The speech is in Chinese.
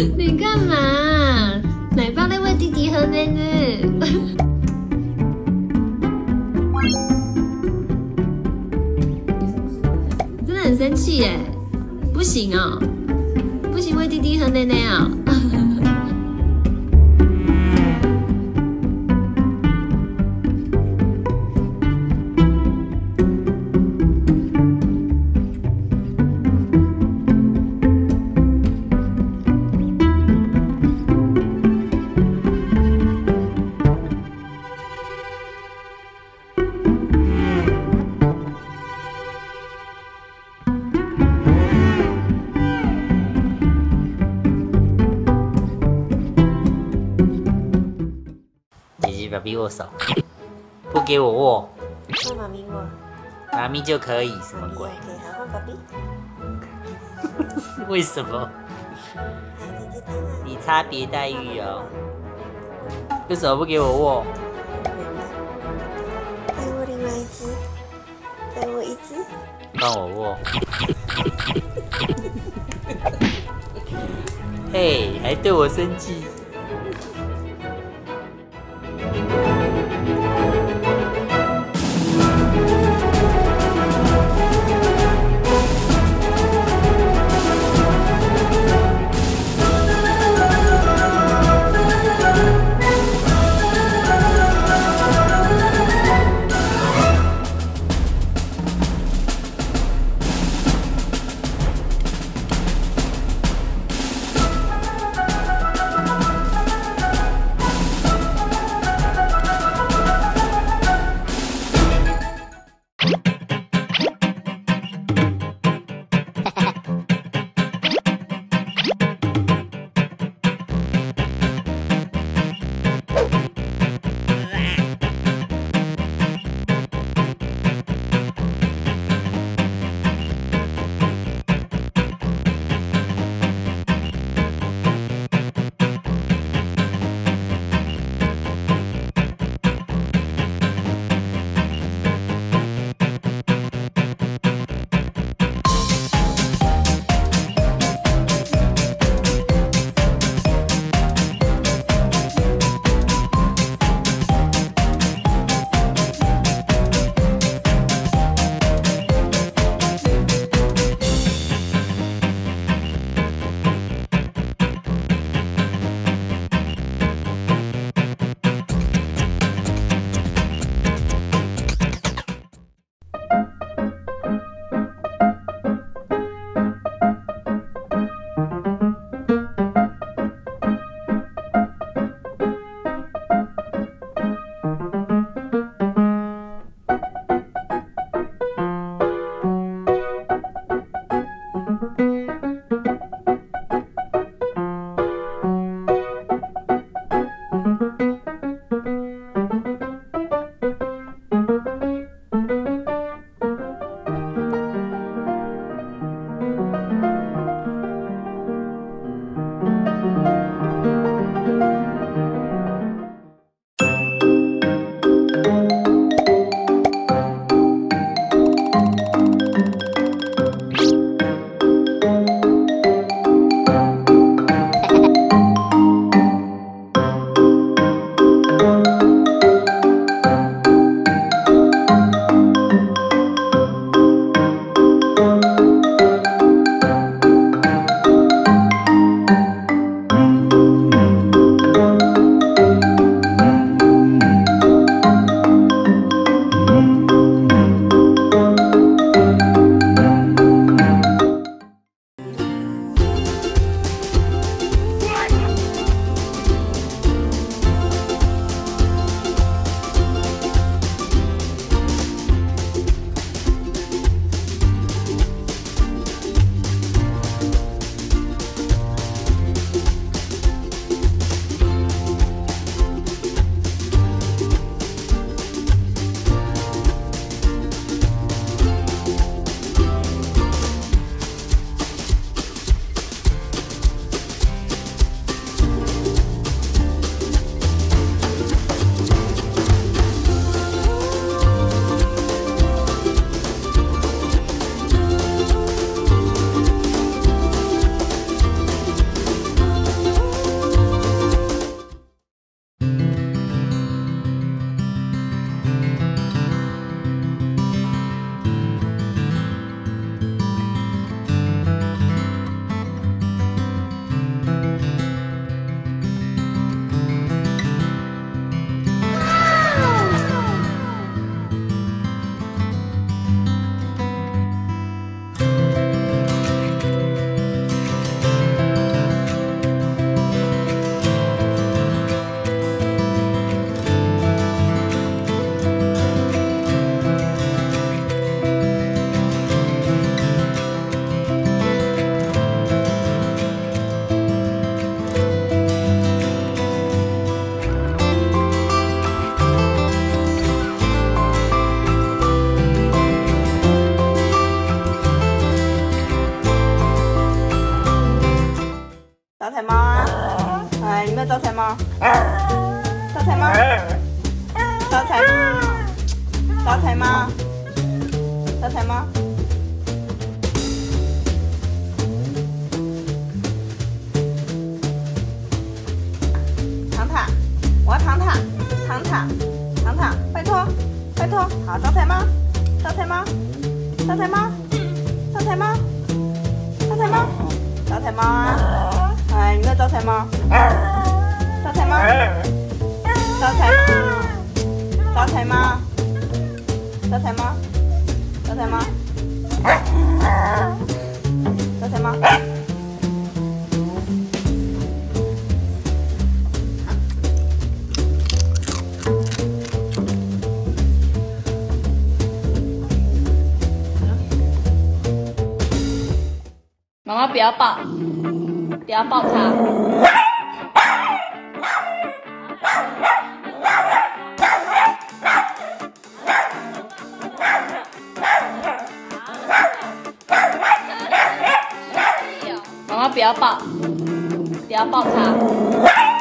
你干嘛？奶爸在喂弟弟和奶呢。真的很生气耶！不行哦，不行喂弟弟和奶奶哦！比握手，不给我握，那妈咪我，妈咪就可以，什么鬼？可以好换爸比，为什么？你差别待遇哦，为什么不给我握？带我另外一只，带我一只，让我握。嘿，还对我生气？招财猫啊！哎，有没有招财猫？招财猫！招财猫！招财猫！招财猫！糖糖，我要糖糖，糖糖，糖糖，拜托，拜托，好，招财猫，招财猫，招财猫，招财猫。财猫？招财猫，招财猫，招财猫，招财猫，招财猫，招财猫。妈妈不要抱，不要抱他。妈妈不要抱，不要抱他。